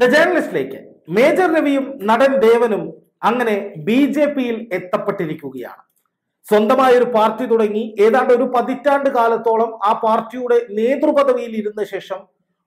The ജേർണലിസ്റ്റിലേക്ക് major രവിയും നടൻ ദേവനും അങ്ങനെ ബി ജെ പിയിൽ എത്തപ്പെട്ടിരിക്കുകയാണ്. സ്വന്തമായ ഒരു പാർട്ടി തുടങ്ങി ഏതാണ്ട് ഒരു പതിറ്റാണ്ട് കാലത്തോളം ആ പാർട്ടിയുടെ നേതൃപദവിയിൽ ഇരുന്ന ശേഷം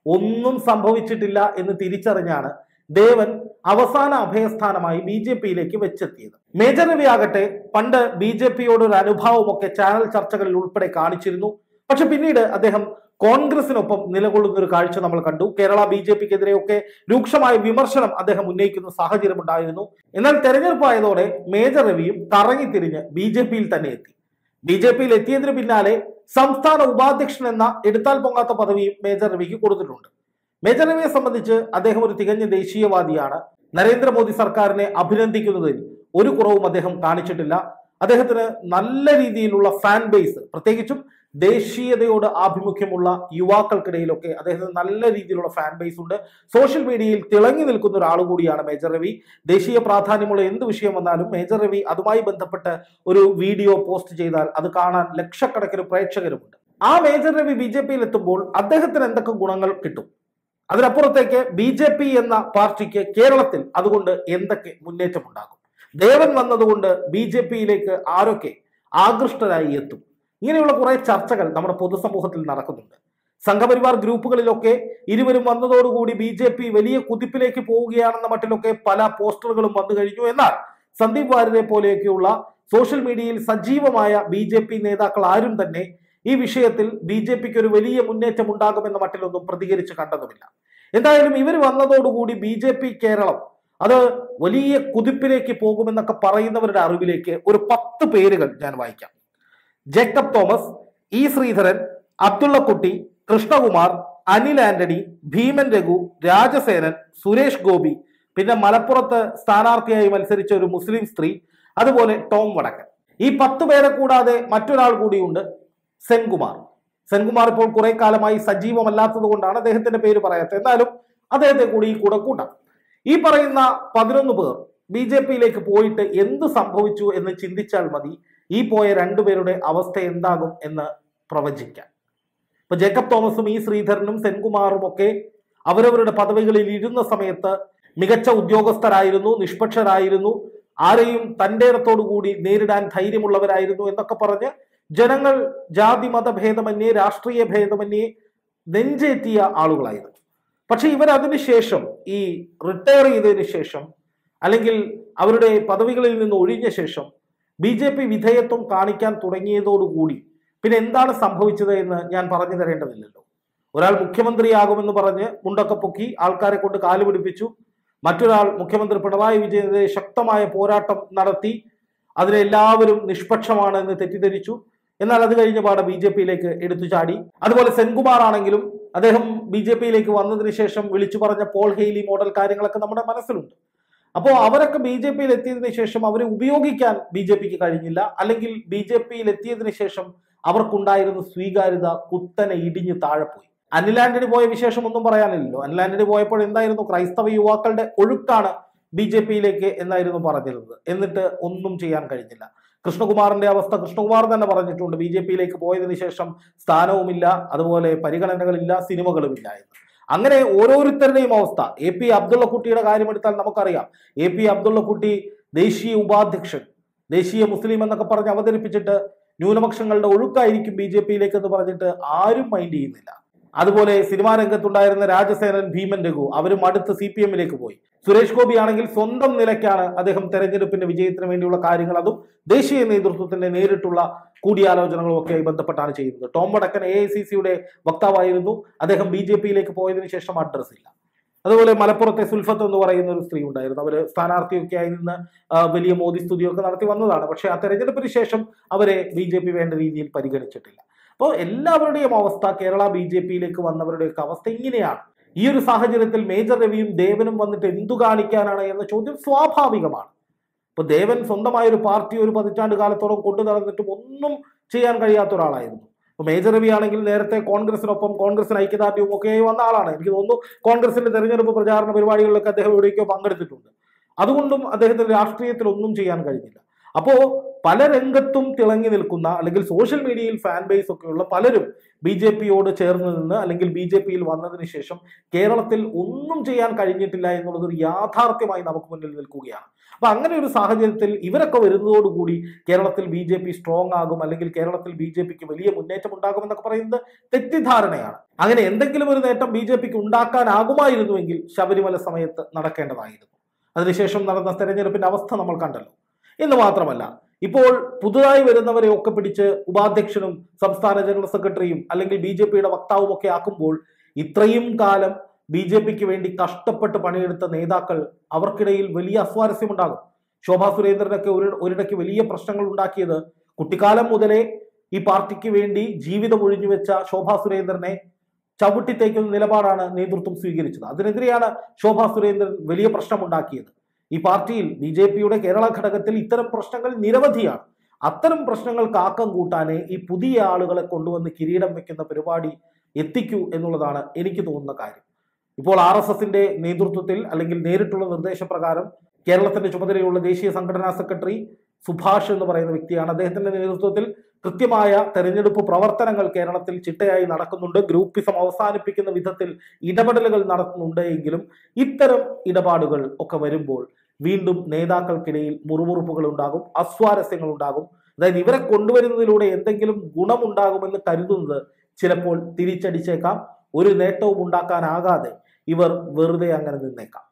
ഒന്നും സംഭവിച്ചിട്ടില്ല എന്ന് തിരിച്ചറിഞ്ഞാണ് ദേവൻ അവസാന അഭയസ്ഥാനമായി ബി ജെ പിയിലേക്ക് വെച്ചെത്തിയത്. മേജർ രവി ആകട്ടെ പണ്ട് ബി ജെ പിയോടൊരു അനുഭാവമൊക്കെ ചാനൽ ചർച്ചകളിൽ ഉൾപ്പെടെ കാണിച്ചിരുന്നു. പക്ഷെ പിന്നീട് അദ്ദേഹം കോൺഗ്രസിനൊപ്പം നിലകൊള്ളുന്ന ഒരു കാഴ്ച നമ്മൾ കണ്ടു. കേരള ബി ജെ പിക്കെതിരെയൊക്കെ രൂക്ഷമായ വിമർശനം അദ്ദേഹം ഉന്നയിക്കുന്ന സാഹചര്യം ഉണ്ടായിരുന്നു. എന്നാൽ തെരഞ്ഞെടുപ്പായതോടെ മേജർ രവിയും കറങ്ങിത്തിരിഞ്ഞ് ബി ജെ പിയിൽ തന്നെ എത്തി. ബി ജെ പിയിൽ എത്തിയതിന് പിന്നാലെ സംസ്ഥാന ഉപാധ്യക്ഷൻ എന്ന എടുത്താൽ പൊങ്ങാത്ത പദവിയും മേജർ രവിക്ക് കൊടുത്തിട്ടുണ്ട്. മേജർ രവിയെ സംബന്ധിച്ച് അദ്ദേഹം ഒരു തികഞ്ഞ ദേശീയവാദിയാണ്. നരേന്ദ്രമോദി സർക്കാരിനെ അഭിനന്ദിക്കുന്നതിൽ ഒരു കുറവും അദ്ദേഹം കാണിച്ചിട്ടില്ല. അദ്ദേഹത്തിന് നല്ല രീതിയിലുള്ള ഫാൻ ബേസ് പ്രത്യേകിച്ചും ദേശീയതയോട് ആഭിമുഖ്യമുള്ള യുവാക്കൾക്കിടയിലൊക്കെ അദ്ദേഹത്തിന് നല്ല രീതിയിലുള്ള ഫാൻ ബേസ് ഉണ്ട്. സോഷ്യൽ മീഡിയയിൽ തിളങ്ങി നിൽക്കുന്ന ഒരാൾ കൂടിയാണ് മേജർ രവി. ദേശീയ പ്രാധാന്യമുള്ള എന്ത് വിഷയം വന്നാലും മേജർ രവി അതുമായി ബന്ധപ്പെട്ട് ഒരു വീഡിയോ പോസ്റ്റ് ചെയ്താൽ അത് കാണാൻ ലക്ഷക്കണക്കിന് പ്രേക്ഷകരുമുണ്ട്. ആ മേജർ രവി ബി ജെ പിയിൽ എത്തുമ്പോൾ അദ്ദേഹത്തിന് എന്തൊക്കെ ഗുണങ്ങൾ കിട്ടും? അതിനപ്പുറത്തേക്ക് ബി ജെ പി എന്ന പാർട്ടിക്ക് കേരളത്തിൽ അതുകൊണ്ട് എന്തൊക്കെ മുന്നേറ്റമുണ്ടാകും? ദേവൻ വന്നതുകൊണ്ട് ബി ജെ പിയിലേക്ക് ആരൊക്കെ ആകൃഷ്ടരായി എത്തും? ഇങ്ങനെയുള്ള കുറേ ചർച്ചകൾ നമ്മുടെ പൊതുസമൂഹത്തിൽ നടക്കുന്നുണ്ട്. സംഘപരിവാർ ഗ്രൂപ്പുകളിലൊക്കെ ഇരുവരും വന്നതോടുകൂടി ബി ജെ പി വലിയ കുതിപ്പിലേക്ക് പോവുകയാണെന്ന മട്ടിലൊക്കെ പല പോസ്റ്ററുകളും വന്നു കഴിഞ്ഞു. എന്നാൽ സന്ദീപ് വാര്യരെ പോലെയൊക്കെയുള്ള സോഷ്യൽ മീഡിയയിൽ സജീവമായ ബി ജെ പി നേതാക്കൾ ആരും തന്നെ ഈ വിഷയത്തിൽ ബി ജെ പിക്ക് ഒരു വലിയ മുന്നേറ്റം ഉണ്ടാകുമെന്ന മട്ടിലൊന്നും പ്രതികരിച്ച് കണ്ടതുമില്ല. എന്തായാലും ഇവർ വന്നതോടുകൂടി ബി ജെ പി കേരളം അത് വലിയ കുതിപ്പിലേക്ക് പോകുമെന്നൊക്കെ പറയുന്നവരുടെ അറിവിലേക്ക് ഒരു പത്ത് പേരുകൾ ഞാൻ വായിക്കാം. ജേക്കബ് തോമസ് ഇ ശ്രീധരൻ അബ്ദുള്ളക്കുട്ടി കൃഷ്ണകുമാർ അനിൽ ആന്റണി ഭീമൻ രഘു രാജസേനൻ സുരേഷ് ഗോപി. പിന്നെ മലപ്പുറത്ത് സ്ഥാനാർത്ഥിയായി മത്സരിച്ച ഒരു മുസ്ലിം സ്ത്രീ അതുപോലെ ടോം വടക്കൻ. ഈ പത്ത് പേരെ കൂടാതെ മറ്റൊരാൾ കൂടിയുണ്ട് സെൻകുമാർ. സെൻകുമാർ ഇപ്പോൾ കുറെ കാലമായി സജീവമല്ലാത്തത് കൊണ്ടാണ് അദ്ദേഹത്തിന്റെ പേര് പറയാത്തത്. എന്നാലും അദ്ദേഹത്തെ കൂടി ഈ കൂടെ കൂട്ടാം. ഈ പറയുന്ന പതിനൊന്ന് പേർ ബി ജെ പിയിലേക്ക് പോയിട്ട് എന്ത് സംഭവിച്ചു എന്ന് ചിന്തിച്ചാൽ മതി. ഈ പോയ രണ്ടുപേരുടെ അവസ്ഥ എന്താകും എന്ന് പ്രവചിക്കാൻ ഇപ്പൊ ജേക്കബ് തോമസും ഈ ശ്രീധരനും സെൻകുമാറും ഒക്കെ അവരവരുടെ പദവികളിൽ ഇരുന്ന സമയത്ത് മികച്ച ഉദ്യോഗസ്ഥരായിരുന്നു നിഷ്പക്ഷരായിരുന്നു ആരെയും തന്റെ കൂടി നേരിടാൻ ധൈര്യമുള്ളവരായിരുന്നു എന്നൊക്കെ പറഞ്ഞ് ജനങ്ങൾ ജാതി മതഭേദമന്യേ രാഷ്ട്രീയ ഭേദമന്യേ നെഞ്ചേറ്റിയ ആളുകളായിരുന്നു. പക്ഷെ ഇവർ അതിനുശേഷം ഈ റിട്ടയർ ചെയ്തതിന് ശേഷം അല്ലെങ്കിൽ അവരുടെ പദവികളിൽ നിന്ന് ഒഴിഞ്ഞ ശേഷം ബി ജെ പി വിധേയത്വം കാണിക്കാൻ തുടങ്ങിയതോടുകൂടി പിന്നെ എന്താണ് സംഭവിച്ചത് എന്ന് ഞാൻ പറഞ്ഞു തരേണ്ടതില്ലല്ലോ. ഒരാൾ മുഖ്യമന്ത്രിയാകുമെന്ന് പറഞ്ഞ് മുണ്ടൊക്കെ പൊക്കി ആൾക്കാരെ കൊണ്ട് കാൽ പിടിപ്പിച്ചു. മറ്റൊരാൾ മുഖ്യമന്ത്രി പിണറായി വിജയനെതിരെ ശക്തമായ പോരാട്ടം നടത്തി അതിനെ എല്ലാവരും നിഷ്പക്ഷമാണ് എന്ന് തെറ്റിദ്ധരിച്ചു. എന്നാൽ അത് കഴിഞ്ഞ പാടെ ബി ജെ പിയിലേക്ക് എടുത്തു ചാടി. അതുപോലെ സെൻകുമാർ ആണെങ്കിലും അദ്ദേഹം ബി ജെ പിയിലേക്ക് വന്നതിന് ശേഷം വിളിച്ചു പറഞ്ഞ പോൾ ഹെയ്ലി മോഡൽ കാര്യങ്ങളൊക്കെ നമ്മുടെ മനസ്സിലുണ്ട്. അപ്പോൾ അവരൊക്കെ ബി ജെ പിയിൽ എത്തിയതിനു ശേഷം അവരെ ഉപയോഗിക്കാൻ ബി ജെ പിക്ക് കഴിഞ്ഞില്ല. അല്ലെങ്കിൽ ബി ജെ പിയിൽ എത്തിയതിനു ശേഷം അവർക്കുണ്ടായിരുന്ന സ്വീകാര്യത കുത്തനെ ഇടിഞ്ഞു താഴെ പോയി. ആന്റണി പോയ വിശേഷം ഒന്നും പറയാനില്ലല്ലോ. ആന്റണി പോയപ്പോൾ എന്തായിരുന്നു? ക്രൈസ്തവ യുവാക്കളുടെ ഒഴുക്കാണ് ബി ജെ പിയിലേക്ക് എന്നായിരുന്നു പറഞ്ഞിരുന്നത്. എന്നിട്ട് ഒന്നും ചെയ്യാൻ കഴിഞ്ഞില്ല. കൃഷ്ണകുമാറിന്റെ അവസ്ഥ കൃഷ്ണകുമാർ തന്നെ പറഞ്ഞിട്ടുണ്ട്. ബി ജെ പിയിലേക്ക് പോയതിനു ശേഷം സ്ഥാനവുമില്ല. അതുപോലെ പരിഗണനകളില്ല സിനിമകളുമില്ല എന്ന്. അങ്ങനെ ഓരോരുത്തരുടെയും അവസ്ഥ. എ പി അബ്ദുള്ളക്കുട്ടിയുടെ കാര്യമെടുത്താൽ നമുക്കറിയാം. എ പി അബ്ദുള്ളക്കുട്ടി ദേശീയ ഉപാധ്യക്ഷൻ ദേശീയ മുസ്ലിം എന്നൊക്കെ പറഞ്ഞ് അവതരിപ്പിച്ചിട്ട് ന്യൂനപക്ഷങ്ങളുടെ ഒഴുക്കായിരിക്കും ബി ജെ പിയിലേക്ക് എന്ന് പറഞ്ഞിട്ട് ആരും മൈൻഡ് ചെയ്യുന്നില്ല. അതുപോലെ സിനിമാ രംഗത്തുണ്ടായിരുന്ന രാജസേനൻ ഭീമൻ രഘു അവരും അടുത്ത് സി പി എമ്മിലേക്ക് പോയി. സുരേഷ് ഗോപി ആണെങ്കിൽ സ്വന്തം നിലയ്ക്കാണ് അദ്ദേഹം തെരഞ്ഞെടുപ്പിന്റെ വിജയത്തിന് വേണ്ടിയുള്ള കാര്യങ്ങൾ അതും ദേശീയ നേതൃത്വത്തിന്റെ നേരിട്ടുള്ള കൂടിയാലോചനകളും ഒക്കെ ബന്ധപ്പെട്ടാണ് ചെയ്യുന്നത്. ടോം വടക്കൻ എ ഐ സി സിയുടെ വക്താവായിരുന്നു. അദ്ദേഹം ബി ജെ പിയിലേക്ക് പോയതിനു ശേഷം അഡ്രസ് ഇല്ല. അതുപോലെ മലപ്പുറത്തെ സുൽഫത്ത് എന്ന് പറയുന്ന ഒരു സ്ത്രീ ഉണ്ടായിരുന്നു. അവർ സ്ഥാനാർത്ഥിയൊക്കെ ആയി നിന്ന് വലിയ മോദി സ്തുതിയൊക്കെ നടത്തി വന്നതാണ്. പക്ഷേ ആ തെരഞ്ഞെടുപ്പിന് ശേഷം അവരെ ബി വേണ്ട രീതിയിൽ പരിഗണിച്ചിട്ടില്ല. അപ്പോൾ എല്ലാവരുടെയും അവസ്ഥ കേരള ബി ജെ പിയിലേക്ക് വന്നവരുടെയൊക്കെ അവസ്ഥ ഇങ്ങനെയാണ്. ഈ ഒരു സാഹചര്യത്തിൽ മേജർ രവിയും ദേവനും വന്നിട്ട് എന്തു കാണിക്കാനാണ് എന്ന ചോദ്യം സ്വാഭാവികമാണ്. ഇപ്പൊ ദേവൻ സ്വന്തമായ ഒരു പാർട്ടി ഒരു പതിറ്റാണ്ട് കാലത്തോളം കൊണ്ടു നടന്നിട്ടും ഒന്നും ചെയ്യാൻ കഴിയാത്ത ഒരാളായിരുന്നു. ഇപ്പൊ മേജർ രവി ആണെങ്കിൽ നേരത്തെ കോൺഗ്രസിനൊപ്പം കോൺഗ്രസിന് ഐക്യദാർഢ്യവും ഒക്കെ വന്ന ആളാണ്. എനിക്ക് തോന്നുന്നു കോൺഗ്രസിന്റെ തെരഞ്ഞെടുപ്പ് പ്രചാരണ പരിപാടികളിലൊക്കെ അദ്ദേഹം എവിടേക്കോ പങ്കെടുത്തിട്ടുണ്ട്. അതുകൊണ്ടും അദ്ദേഹത്തിന് രാഷ്ട്രീയത്തിൽ ഒന്നും ചെയ്യാൻ കഴിഞ്ഞില്ല. അപ്പോ പല രംഗത്തും തിളങ്ങി നിൽക്കുന്ന അല്ലെങ്കിൽ സോഷ്യൽ മീഡിയയിൽ ഫാൻ ബേസ് ഒക്കെയുള്ള പലരും ബി ജെ പിയോട് ചേർന്ന് നിന്ന് അല്ലെങ്കിൽ ബി ജെ പിയിൽ വന്നതിന് ശേഷം കേരളത്തിൽ ഒന്നും ചെയ്യാൻ കഴിഞ്ഞിട്ടില്ല എന്നുള്ളത് ഒരു യാഥാർത്ഥ്യമായി നമുക്ക് മുന്നിൽ നിൽക്കുകയാണ്. അപ്പൊ അങ്ങനെ ഒരു സാഹചര്യത്തിൽ ഇവരൊക്കെ വരുന്നതോടുകൂടി കേരളത്തിൽ ബി ജെ പി സ്ട്രോങ് ആകും അല്ലെങ്കിൽ കേരളത്തിൽ ബി ജെ പിക്ക് വലിയ മുന്നേറ്റം ഉണ്ടാകും എന്നൊക്കെ പറയുന്നത് തെറ്റിദ്ധാരണയാണ്. അങ്ങനെ എന്തെങ്കിലും ഒരു നേട്ടം ബി ജെ പിക്ക് ഉണ്ടാക്കാനാകുമായിരുന്നുവെങ്കിൽ ശബരിമല സമയത്ത് നടക്കേണ്ടതായിരുന്നു. അതിനുശേഷം നടന്ന തെരഞ്ഞെടുപ്പിന്റെ അവസ്ഥ നമ്മൾ കണ്ടല്ലോ. എന്ന് മാത്രമല്ല ഇപ്പോൾ പുതുതായി വരുന്നവരെ ഒക്കെ പിടിച്ച് ഉപാധ്യക്ഷനും സംസ്ഥാന ജനറൽ സെക്രട്ടറിയും അല്ലെങ്കിൽ ബി ജെ പിയുടെ വക്താവും ഒക്കെ ആക്കുമ്പോൾ ഇത്രയും കാലം ബി ജെ പിക്ക് വേണ്ടി കഷ്ടപ്പെട്ട് പണിയെടുത്ത നേതാക്കൾ അവർക്കിടയിൽ വലിയ അസ്വാരസ്യമുണ്ടാകും. ശോഭാ സുരേന്ദ്രനൊക്കെ ഒരു ഒരിടയ്ക്ക് വലിയ പ്രശ്നങ്ങൾ ഉണ്ടാക്കിയത് കുട്ടിക്കാലം മുതലേ ഈ പാർട്ടിക്ക് വേണ്ടി ജീവിതം ഒഴിഞ്ഞു വെച്ച ശോഭാ സുരേന്ദ്രനെ ചവിട്ടിത്തേക്കുന്ന നിലപാടാണ് നേതൃത്വം സ്വീകരിച്ചത്. അതിനെതിരെയാണ് ശോഭാ സുരേന്ദ്രൻ വലിയ പ്രശ്നമുണ്ടാക്കിയത് ഈ പാർട്ടിയിൽ ബി ജെ പിയുടെ കേരള ഘടകത്തിൽ ഇത്തരം പ്രശ്നങ്ങൾ നിരവധിയാണ്. അത്തരം പ്രശ്നങ്ങൾക്ക് ആക്കം കൂട്ടാനേ ഈ പുതിയ ആളുകളെ കൊണ്ടുവന്ന് കിരീടം വെക്കുന്ന പരിപാടി എത്തിക്കൂ എന്നുള്ളതാണ് എനിക്ക് തോന്നുന്ന കാര്യം. ഇപ്പോൾ ആർ എസ് എസിന്റെ നേതൃത്വത്തിൽ അല്ലെങ്കിൽ നേരിട്ടുള്ള നിർദ്ദേശപ്രകാരം കേരളത്തിന്റെ ചുമതലയുള്ള ദേശീയ സംഘടനാ സെക്രട്ടറി സുഭാഷ് എന്ന് പറയുന്ന വ്യക്തിയാണ്. അദ്ദേഹത്തിന്റെ നേതൃത്വത്തിൽ കൃത്യമായ തെരഞ്ഞെടുപ്പ് പ്രവർത്തനങ്ങൾ കേരളത്തിൽ ചിട്ടയായി നടക്കുന്നുണ്ട്. ഗ്രൂപ്പിസം അവസാനിപ്പിക്കുന്ന വിധത്തിൽ ഇടപെടലുകൾ നടത്തുന്നുണ്ട് എങ്കിലും ഇത്തരം ഇടപാടുകൾ ഒക്കെ വരുമ്പോൾ വീണ്ടും നേതാക്കൾക്കിടയിൽ മുറുമുറുപ്പുകൾ ഉണ്ടാകും അസ്വാരസ്യങ്ങൾ ഉണ്ടാകും അതായത് ഇവരെ കൊണ്ടുവരുന്നതിലൂടെ എന്തെങ്കിലും ഗുണമുണ്ടാകുമെന്ന് കരുതുന്നത് ചിലപ്പോൾ തിരിച്ചടിച്ചേക്കാം ഒരു നേട്ടവും ഉണ്ടാക്കാനാകാതെ ഇവർ വെറുതെ അങ്ങനെ നിന്നേക്കാം.